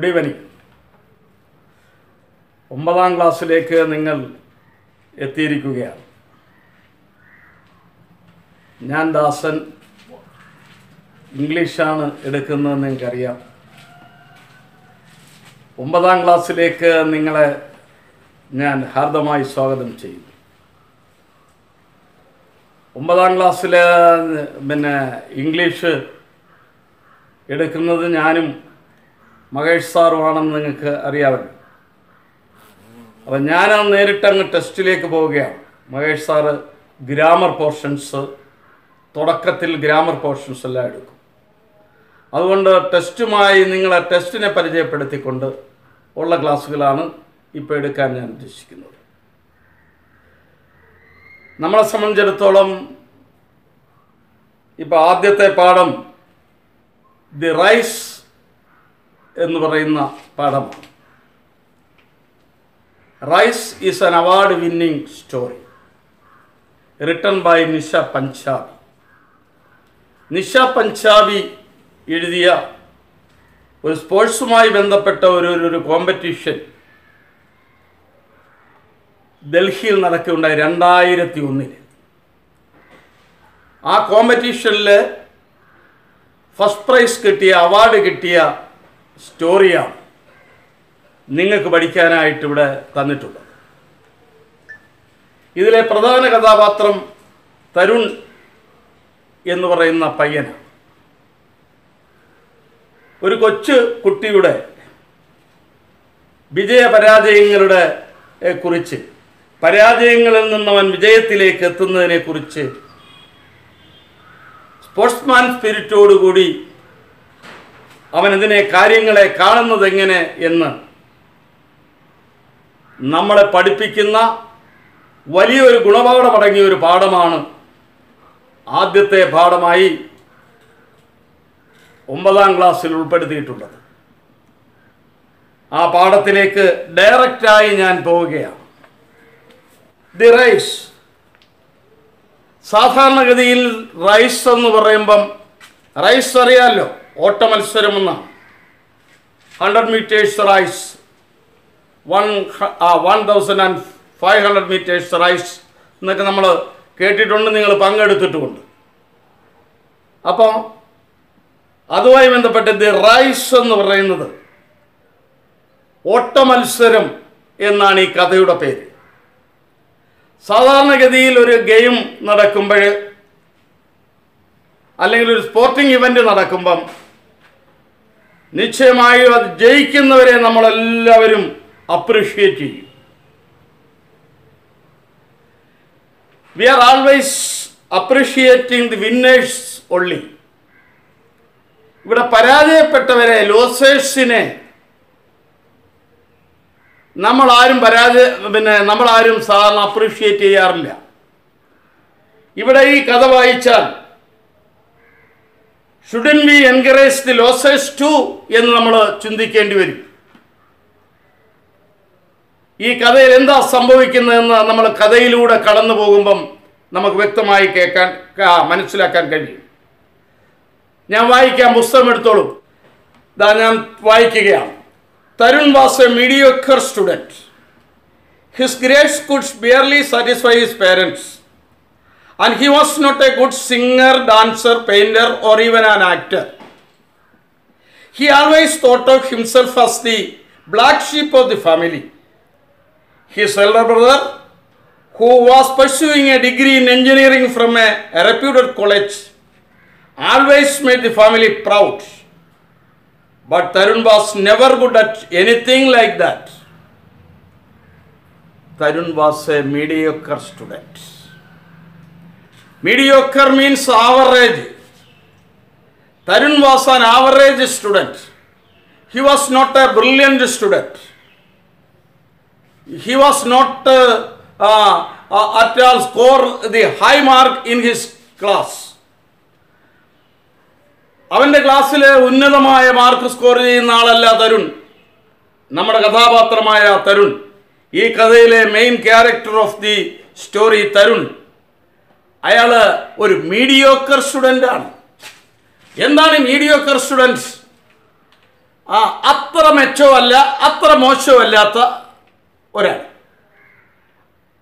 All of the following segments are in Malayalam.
ഗുഡ് ഈവനിങ് ഒമ്പതാം ക്ലാസ്സിലേക്ക് നിങ്ങൾ എത്തിയിരിക്കുകയാണ്. ഞാൻ ദാസൻ. ഇംഗ്ലീഷാണ് എടുക്കുന്നതെന്ന് നിങ്ങൾക്കറിയാം. ഒമ്പതാം ക്ലാസ്സിലേക്ക് നിങ്ങളെ ഞാൻ ഹാർദമായി സ്വാഗതം ചെയ്യും. ഒമ്പതാം ക്ലാസ്സിൽ പിന്നെ ഇംഗ്ലീഷ് എടുക്കുന്നത് ഞാനും മഹേഷ് സാറുമാണെന്ന് നിങ്ങൾക്ക് അറിയാമല്ലോ. അപ്പം ഞാൻ നേരിട്ട് അങ്ങ് ടെസ്റ്റിലേക്ക് പോവുകയാണ്. മഹേഷ് സാറ് ഗ്രാമർ പോർഷൻസ് തുടക്കത്തിൽ ഗ്രാമർ പോർഷൻസ് എല്ലാം എടുക്കും. അതുകൊണ്ട് ടെസ്റ്റുമായി നിങ്ങളെ ടെസ്റ്റിനെ പരിചയപ്പെടുത്തിക്കൊണ്ട് ഉള്ള ക്ലാസ്സുകളാണ് ഇപ്പോൾ എടുക്കാൻ ഞാൻ ഉദ്ദേശിക്കുന്നത്. നമ്മളെ സംബന്ധിച്ചിടത്തോളം ഇപ്പോൾ ആദ്യത്തെ പാഠം ദി റൈസ് എന്ന് പറയുന്ന പാഠമാണ് race is an award winning story written by Nisha Punjabi. Nisha Punjabi എഴുതിയ ഒരു സ്പോർട്സുമായി ബന്ധപ്പെട്ട ഒരു- ഒരു കോമ്പറ്റീഷൻ ഡൽഹിയിൽ നടക്കുകയുണ്ടായി രണ്ടായിരത്തി ഒന്നിൽ ആ കോമ്പറ്റീഷനിൽ ഫസ്റ്റ് പ്രൈസ് കിട്ടിയ അവാർഡ് കിട്ടിയ സ്റ്റോറിയാണ് നിങ്ങൾക്ക് പഠിക്കാനായിട്ട് ഇവിടെ തന്നിട്ടുള്ളത് ഇതിലെ പ്രധാന കഥാപാത്രം തരുൺ എന്ന് പറയുന്ന പയ്യനാണ്. ഒരു കൊച്ചു കുട്ടിയുടെ വിജയപരാജയങ്ങളുടെ കുറിച്ച് പരാജയങ്ങളിൽ നിന്നവൻ വിജയത്തിലേക്ക് എത്തുന്നതിനെ കുറിച്ച് സ്പോർട്സ്മാൻ സ്പിരിറ്റോടുകൂടി അവൻ ഇതിനെ കാര്യങ്ങളെ കാണുന്നത് എങ്ങനെ എന്ന് നമ്മളെ പഠിപ്പിക്കുന്ന വലിയൊരു ഗുണപാഠമടങ്ങിയ ഒരു പാഠമാണ് ആദ്യത്തെ പാഠമായി ഒമ്പതാം ക്ലാസ്സിൽ ഉൾപ്പെടുത്തിയിട്ടുള്ളത്. ആ പാഠത്തിലേക്ക് ഡയറക്റ്റായി ഞാൻ പോവുകയാണ്. The rice. സാധാരണഗതിയിൽ റൈസ് എന്ന് പറയുമ്പം റൈസ് അറിയാമല്ലോ ഓട്ട മത്സരം എന്നാണ് hundred meters race. One one thousand and five hundred meters race. എന്നൊക്കെ നമ്മൾ കേട്ടിട്ടുണ്ട് നിങ്ങൾ പങ്കെടുത്തിട്ടുമുണ്ട്. അപ്പോൾ അതുമായി ബന്ധപ്പെട്ട് ദി റൈസ് എന്ന് പറയുന്നത് ഓട്ടമത്സരം എന്നാണ് ഈ കഥയുടെ പേര്. സാധാരണഗതിയിൽ ഒരു ഗെയിം നടക്കുമ്പോൾ അല്ലെങ്കിൽ ഒരു സ്പോർട്ടിംഗ് ഇവന്റ് നടക്കുമ്പം നിശ്ചയമായും അത് ജയിക്കുന്നവരെ നമ്മളെല്ലാവരും അപ്രിഷ്യേറ്റ് ചെയ്യും. We are always appreciating the winners only ഇവിടെ പരാജയപ്പെട്ടവരെ ലോസേഴ്സിനെ നമ്മൾ ആരും പരാജയ പിന്നെ നമ്മൾ ആരും സാധാരണ അപ്രീഷിയേറ്റ് ചെയ്യാറില്ല. ഇവിടെ ഈ കഥ വായിച്ചാൽ shouldn't we encourage the losers too എന്ന് നമ്മൾ ചിന്തിക്കേണ്ടി വരും. ഈ കഥയിൽ എന്താ സംഭവിക്കുന്നതെന്ന് നമ്മൾ കഥയിലൂടെ കടന്നു പോകുമ്പം നമുക്ക് വ്യക്തമായി കേൾക്കാൻ മനസ്സിലാക്കാൻ കഴിയും. ഞാൻ വായിക്കാം പുസ്തകം എടുത്തോളൂ. ഇതാ ഞാൻ വായിക്കുകയാണ്. Tarun was a mediocre student his grades could barely satisfy his parents And he was not a good singer, dancer, painter, or even an actor. He always thought of himself as the black sheep of the family. His elder brother, who was pursuing a degree in engineering from a, reputed college, always made the family proud. But Tarun was never good at anything like that. Tarun was a mediocre student. Tarun was an average student. He was not a brilliant student. he was not uh, uh, uh, at all score the high mark in his class അവന്റെ ക്ലാസ്സിൽ ഉന്നതമായ മാർക്ക് സ്കോർ ചെയ്യുന്ന ആളല്ല തരുൺ നമ്മുടെ കഥാപാത്രമായ തരുൺ ഈ കഥയിലെ main character of the story Tarun അയാൾ ഒരു മീഡിയോക്കർ സ്റ്റുഡന്റ് ആണ്. എന്താണ് മീഡിയോക്കർ സ്റ്റുഡൻസ് ആ അത്ര മെച്ചമല്ല അത്ര മോശമല്ലാത്ത ഒരാൾ.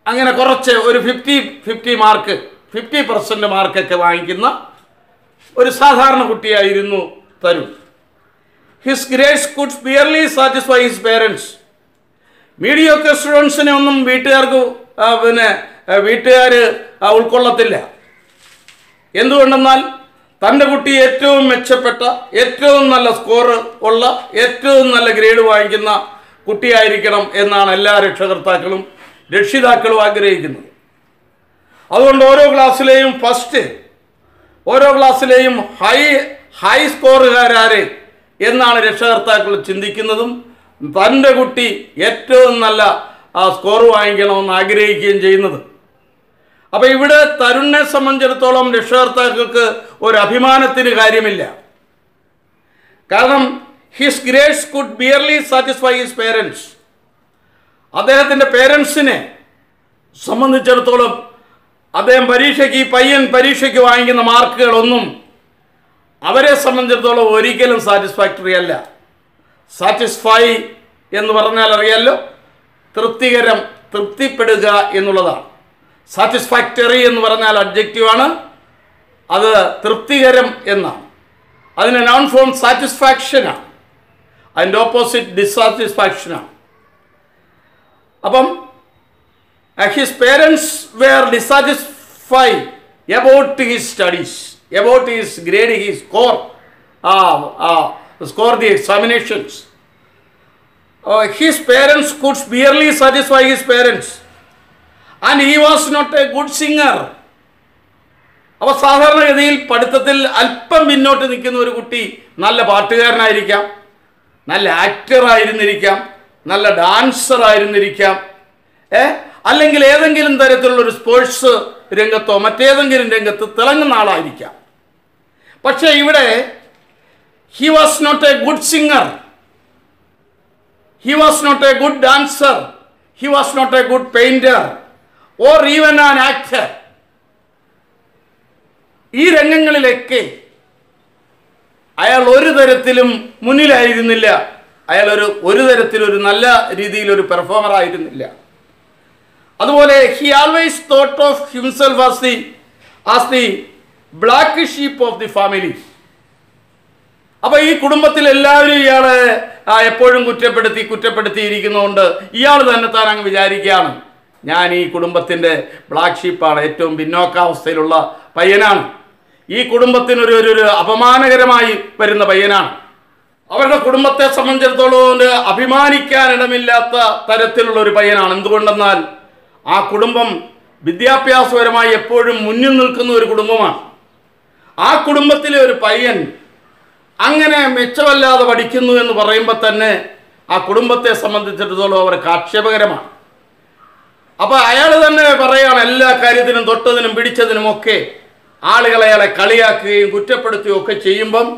അങ്ങനെ കുറച്ച് ഒരു fifty fifty mark fifty percent മാർക്കൊക്കെ വാങ്ങിക്കുന്ന ഒരു സാധാരണ കുട്ടിയായിരുന്നു Tarun. His grades could barely satisfy his parents mediocre സ്റ്റുഡൻസിനെ ഒന്നും വീട്ടുകാർക്ക് പിന്നെ വീട്ടുകാർ ഉൾക്കൊള്ളത്തില്ല. എന്തുകൊണ്ടെന്നാൽ തന്റെ കുട്ടി ഏറ്റവും മെച്ചപ്പെട്ട ഏറ്റവും നല്ല സ്കോർ ഉള്ള ഏറ്റവും നല്ല ഗ്രേഡ് വാങ്ങിക്കുന്ന കുട്ടിയായിരിക്കണം എന്നാണ് എല്ലാ രക്ഷകർത്താക്കളും രക്ഷിതാക്കളും ആഗ്രഹിക്കുന്നത്. അതുകൊണ്ട് ഓരോ ക്ലാസ്സിലെയും ഫസ്റ്റ് ഓരോ ക്ലാസ്സിലെയും ഹൈ ഹൈ സ്കോറുകാരെ എന്നാണ് രക്ഷകർത്താക്കൾ ചിന്തിക്കുന്നതും തന്റെ കുട്ടി ഏറ്റവും നല്ല സ്കോർ വാങ്ങിക്കണമെന്ന് ആഗ്രഹിക്കുകയും ചെയ്യുന്നത്. അപ്പോൾ ഇവിടെ തരുണിനെ സംബന്ധിച്ചിടത്തോളം രക്ഷകർത്താക്കൾക്ക് ഒരു അഭിമാനത്തിന് കാര്യമില്ല. കാരണം his grades could barely satisfy his parents അദ്ദേഹത്തിന്റെ പേരൻസിനെ സംബന്ധിച്ചിടത്തോളം അദ്ദേഹം പരീക്ഷയ്ക്ക് ഈ പയ്യൻ പരീക്ഷയ്ക്ക് വാങ്ങിക്കുന്ന മാർക്കുകളൊന്നും അവരെ സംബന്ധിച്ചിടത്തോളം ഒരിക്കലും സാറ്റിസ്ഫാക്ടറി അല്ല. സാറ്റിസ്ഫൈ എന്ന് പറഞ്ഞാൽ അറിയാലോ തൃപ്തികരം തൃപ്തിപ്പെടുക എന്നുള്ളതാണ്. സാറ്റിസ്ഫാക്ടറി എന്ന് പറഞ്ഞാൽ അഡ്ജക്റ്റീവാണ് അത് തൃപ്തികരം എന്നാണ്. അതിന് നോൺ ഫോം സാറ്റിസ്ഫാക്ഷനാണ് അതിന്റെ ഓപ്പോസിറ്റ് ഡിസാറ്റിസ്ഫാക്ഷനാണ് അപ്പം his parents were dissatisfy about his studies about his grade his score score the examinations his parents could barely satisfy his parents and he was not a good singer അപ്പോൾ സാധാരണഗതിയിൽ പഠിത്തത്തിൽ അല്പം പിന്നോട്ട് നിൽക്കുന്ന ഒരു കുട്ടി നല്ല പാട്ടുകാരനായിരിക്കാം നല്ല ആക്ടർ ആയിരുന്നിരിക്കാം നല്ല ഡാൻസർ ആയിരുന്നിരിക്കാം ഏ? അല്ലെങ്കിൽ ഏതെങ്കിലും തരത്തിലുള്ള ഒരു സ്പോർട്സ് രംഗത്തോ മറ്റേതെങ്കിലും രംഗത്ത് തിളങ്ങുന്ന ആളായിരിക്കാം. പക്ഷേ ഇവിടെ he was not a good singer he was not a good dancer he was not a good painter or even an actor ഈ രംഗങ്ങളിലൊക്കെ അയാൾ ഒരു തരത്തിലും മുന്നിലായിരുന്നില്ല. അയാൾ ഒരു ഒരു തരത്തിലൊരു നല്ല രീതിയിൽ ഒരു പെർഫോമർ ആയിരുന്നില്ല. അതുപോലെ he always thought of himself as the as the black sheep of the family അപ്പൊ ഈ കുടുംബത്തിൽ എല്ലാവരും ഇയാളെ എപ്പോഴും കുറ്റപ്പെടുത്തി കുറ്റപ്പെടുത്തിയിരിക്കുന്നതുകൊണ്ട് ഇയാൾ തന്നെ താൻ അങ്ങ് വിചാരിക്കുകയാണ്. ഞാൻ ഈ കുടുംബത്തിന്റെ ബ്ലാക്ക് ഷീപ്പാണ് ഏറ്റവും പിന്നോക്കാവസ്ഥയിലുള്ള പയ്യനാണ്. ഈ കുടുംബത്തിനൊരു ഒരു ഒരു അപമാനകരമായി വരുന്ന പയ്യനാണ്. അവരുടെ കുടുംബത്തെ സംബന്ധിച്ചിടത്തോളം അഭിമാനിക്കാൻ ഇടമില്ലാത്ത തരത്തിലുള്ള ഒരു പയ്യനാണ്. എന്തുകൊണ്ടെന്നാൽ ആ കുടുംബം വിദ്യാഭ്യാസപരമായി എപ്പോഴും മുന്നിൽ നിൽക്കുന്ന ഒരു കുടുംബമാണ്. ആ കുടുംബത്തിലെ ഒരു പയ്യൻ അങ്ങനെ മെച്ചമല്ലാതെ പഠിക്കുന്നു എന്ന് പറയുമ്പോൾ തന്നെ ആ കുടുംബത്തെ സംബന്ധിച്ചിടത്തോളം അവർക്ക് ആക്ഷേപകരമാണ്. അപ്പൊ അയാൾ തന്നെ പറയാണ് എല്ലാ കാര്യത്തിനും തൊട്ടതിനും പിടിച്ചതിനും ഒക്കെ ആളുകൾ അയാളെ കളിയാക്കുകയും കുറ്റപ്പെടുത്തുകയും ഒക്കെ ചെയ്യുമ്പം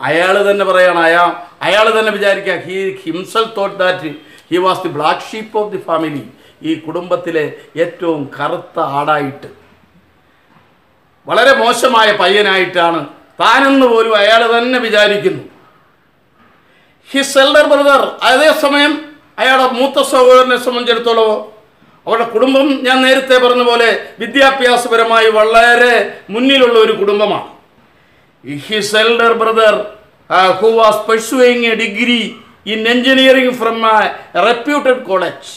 അയാൾ തന്നെ പറയാണ് അയാ അയാൾ തന്നെ വിചാരിക്കുക he himself thought that he was the black sheep of the family ഈ കുടുംബത്തിലെ ഏറ്റവും കറുത്ത ആടായിട്ട് വളരെ മോശമായ പയ്യനായിട്ടാണ് താനെന്ന് പോലും അയാൾ തന്നെ വിചാരിക്കുന്നു. ഹിസ് എൽഡർ ബ്രദർ അതേസമയം അയാളുടെ മൂത്ത സഹോദരനെ സംബന്ധിച്ചിടത്തോളം അവരുടെ കുടുംബം ഞാൻ നേരത്തെ പറഞ്ഞ പോലെ വിദ്യാഭ്യാസപരമായി വളരെ മുന്നിലുള്ള ഒരു കുടുംബമാണ്. His elder brother who was pursuing a degree in engineering from a reputed college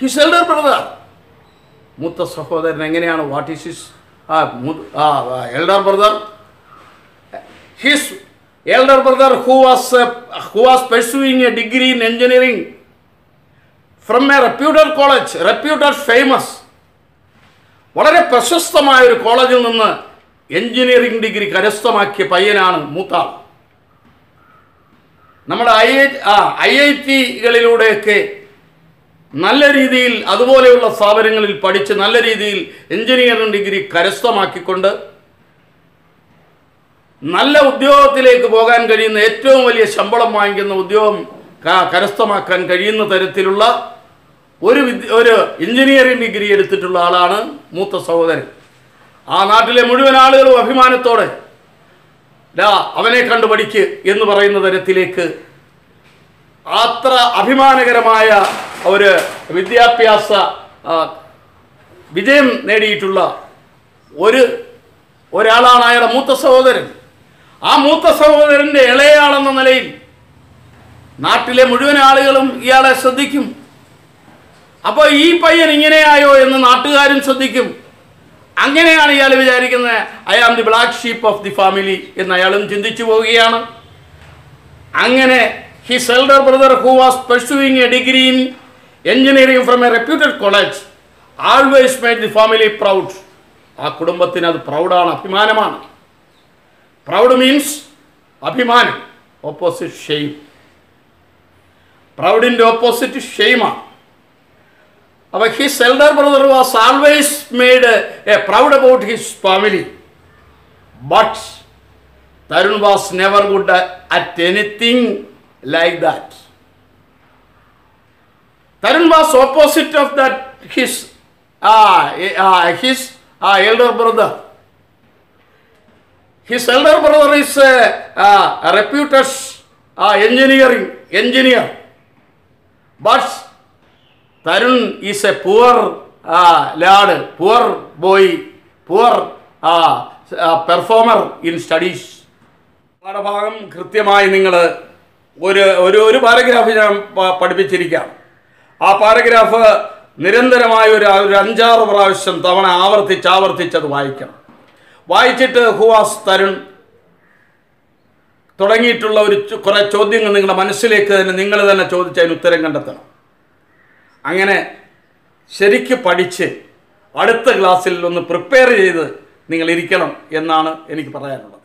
his elder brother മൂത്ത സഹോദരൻ എങ്ങനെയാണ്? What is his elder brother his elder brother who was who was pursuing a degree in engineering from a reputed college reputed famous വളരെ പ്രശസ്തമായ ഒരു കോളേജിൽ നിന്ന് എഞ്ചിനീയറിംഗ് ഡിഗ്രി കരസ്ഥമാക്കിയ പയ്യനാണ് മൂത്താൾ. നമ്മുടെ ഐ ഐ ഐ ടികളിലൂടെയൊക്കെ നല്ല രീതിയിൽ അതുപോലെയുള്ള സ്ഥാപനങ്ങളിൽ പഠിച്ച് നല്ല രീതിയിൽ എഞ്ചിനീയറിംഗ് ഡിഗ്രി കരസ്ഥമാക്കിക്കൊണ്ട് നല്ല ഉദ്യോഗത്തിലേക്ക് പോകാൻ കഴിയുന്ന ഏറ്റവും വലിയ ശമ്പളം വാങ്ങിക്കുന്ന ഉദ്യോഗം കരസ്ഥമാക്കാൻ കഴിയുന്ന തരത്തിലുള്ള ഒരു ഒരു എഞ്ചിനീയറിംഗ് ഡിഗ്രി എടുത്തിട്ടുള്ള ആളാണ് മൂത്ത സഹോദരൻ. ആ നാട്ടിലെ മുഴുവൻ ആളുകളും അഭിമാനത്തോടെ ഡാ അവനെ കണ്ടു പഠിക്ക് എന്ന് പറയുന്ന തരത്തിലേക്ക് അത്ര അഭിമാനകരമായ ഒരു വിദ്യാഭ്യാസ വിജയം നേടിയിട്ടുള്ള ഒരു ഒരാളാണ് അയാളുടെ മൂത്ത സഹോദരൻ. ആ മൂത്ത സഹോദരന്റെ ഇളയാളെന്ന നിലയിൽ നാട്ടിലെ മുഴുവൻ ആളുകളും ഇയാളെ ശ്രദ്ധിക്കും. അപ്പോൾ ഈ പയ്യൻ ഇങ്ങനെയായോ എന്ന് നാട്ടുകാരും ശ്രദ്ധിക്കും. അങ്ങനെയാണ് ഇയാൾ വിചാരിക്കുന്നത് I am the black sheep of the family എന്ന് അയാളും ചിന്തിച്ചു പോവുകയാണ്. അങ്ങനെ his elder brother who was pursuing a degree in engineering from a reputed college always made the family proud ആ കുടുംബത്തിന് അത് പ്രൗഡാണ് അഭിമാനമാണ്. പ്രൗഡ് മീൻസ് അഭിമാനം ഓപ്പോസിറ്റ് ഷെയ്ം പ്രൗഡിന്റെ ഓപ്പോസിറ്റ് ഷെയ്മാണ് അപ്പോൾ his elder brother was always made a proud about his family but Tarun was never good at anything like that Tarun was opposite of that his his elder brother his elder brother is reputed engineering engineer but Tarun is a poor lad poor boy poor performer in studies പാഠഭാഗം കൃത്യമായി നിങ്ങൾ ഒരു ഒരു ഒരു പാരഗ്രാഫ് ഞാൻ പഠിപ്പിച്ചിരിക്കാം. ആ പാരഗ്രാഫ് നിരന്തരമായ ഒരു അഞ്ചാറ് പ്രാവശ്യം തവണ ആവർത്തിച്ച് ആവർത്തിച്ചത് വായിക്കണം. വായിച്ചിട്ട് ഹുവാസ് തരുൺ തുടങ്ങിയിട്ടുള്ള ഒരു കുറേ ചോദ്യങ്ങൾ നിങ്ങളുടെ മനസ്സിലേക്ക് തന്നെ നിങ്ങൾ തന്നെ ചോദിച്ച് അതിന് ഉത്തരം കണ്ടെത്തണം. അങ്ങനെ ശരിക്ക് പഠിച്ച് അടുത്ത ക്ലാസ്സിൽ ഒന്ന് പ്രിപ്പയർ ചെയ്ത് നിങ്ങൾ ഇരിക്കണം എന്നാണ് എനിക്ക് പറയാനുള്ളത്.